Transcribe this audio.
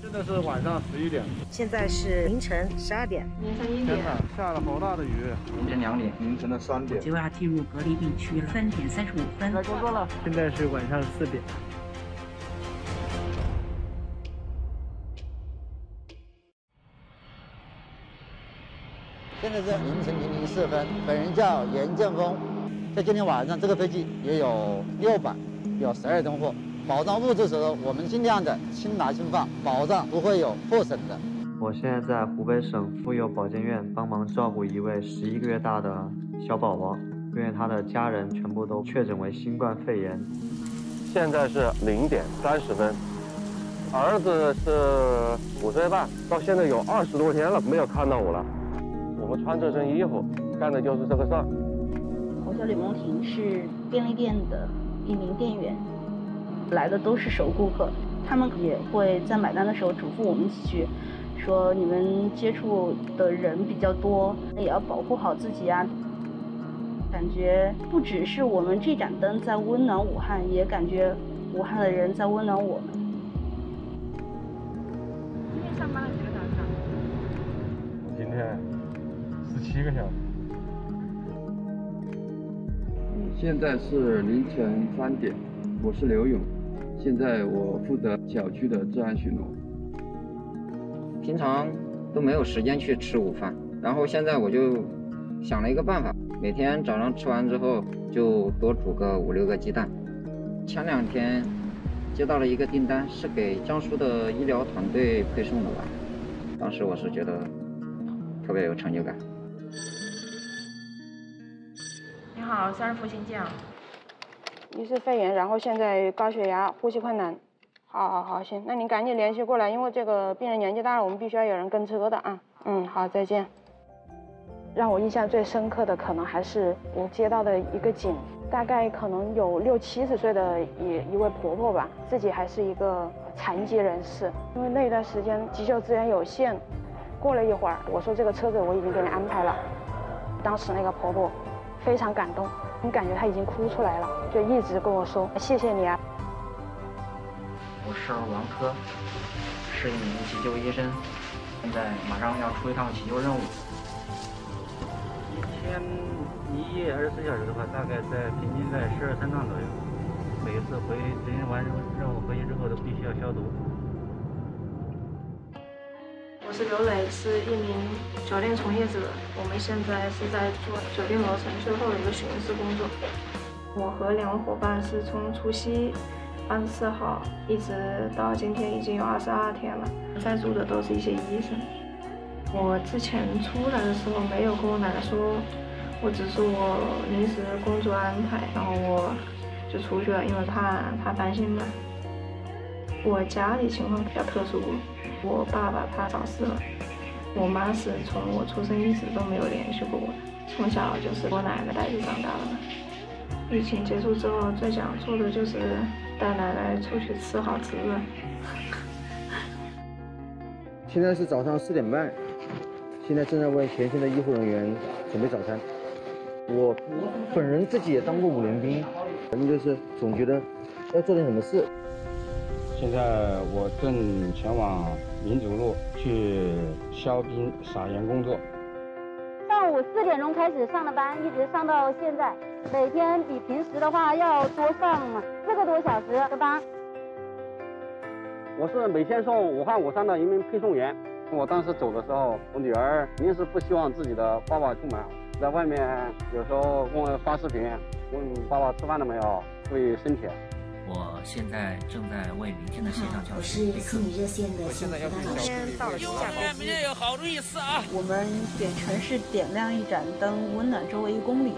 现在是晚上十一点，现在是凌晨十二点，凌晨一点，下了好大的雨。凌晨两点，凌晨的三点，就要进入隔离病区了。三点三十五分，来工作了。现在是晚上四点。现在是凌晨零零四分，本人叫严建峰，在今天晚上这个飞机也有六百，有十二吨货，保障物资时候我们尽量的轻拿轻放，保障不会有破损的。我现在在湖北省妇幼保健院帮忙照顾一位十一个月大的小宝宝，因为他的家人全部都确诊为新冠肺炎。现在是零点三十分，儿子是五岁半，到现在有二十多天了没有看到我了。我们穿这身衣服，干的就是这个事儿。我叫李梦婷，是便利店的一名店员，来的都是熟顾客，他们也会在买单的时候嘱咐我们几句，说你们接触的人比较多，也要保护好自己啊。感觉不只是我们这盏灯在温暖武汉，也感觉武汉的人在温暖我们。今天上班了几个小时？今天。七个小时。现在是凌晨三点，我是刘勇，现在我负责小区的治安巡逻。平常都没有时间去吃午饭，然后现在我就想了一个办法，每天早上吃完之后就多煮个五六个鸡蛋。前两天接到了一个订单，是给江苏的医疗团队配送的吧，当时我是觉得特别有成就感。好，三十福星酱。你是肺炎，然后现在高血压，呼吸困难。好好好，行，那您赶紧联系过来，因为这个病人年纪大了，我们必须要有人跟车的啊。嗯，好，再见。让我印象最深刻的，可能还是我接到的一个警，大概可能有六七十岁的一一位婆婆吧，自己还是一个残疾人士。因为那段时间急救资源有限，过了一会儿，我说这个车子我已经给你安排了。当时那个婆婆。非常感动，我感觉他已经哭出来了，就一直跟我说谢谢你啊。我是王科，是一名急救医生，现在马上要出一趟急救任务。一天一夜二十四小时的话，大概在平均在十二三趟左右。每一次回执行完任务回去之后，都必须要消毒。我是刘磊，是一名酒店从业者。我们现在是在做酒店楼层最后的一个巡视工作。我和两位伙伴是从除夕二十四号一直到今天，已经有二十二天了。在住的都是一些医生。我之前出来的时候没有跟我奶奶说，我只是我临时工作安排，然后我就出去了，因为怕怕担心嘛。我家里情况比较特殊。我爸爸他早逝了，我妈是从我出生一直都没有联系过我，从小就是我奶奶带着长大的。疫情结束之后，最想做的就是带奶奶出去吃好吃的。现在是早上四点半，现在正在为前线的医护人员准备早餐。我本人自己也当过五年兵，反正就是总觉得要做点什么事。现在我正前往民族路去消冰撒盐工作。上午四点钟开始上的班，一直上到现在，每天比平时的话要多上四个多小时的班。我是每天送武汉武山的一名配送员。我当时走的时候，我女儿肯定是不希望自己的爸爸出门，在外面有时候跟我发视频，问爸爸吃饭了没有，注意身体。我现在正在为明天的线上教学备课。我现在要去老师到了下班。我们给城市点亮一盏灯，温暖周围一公里。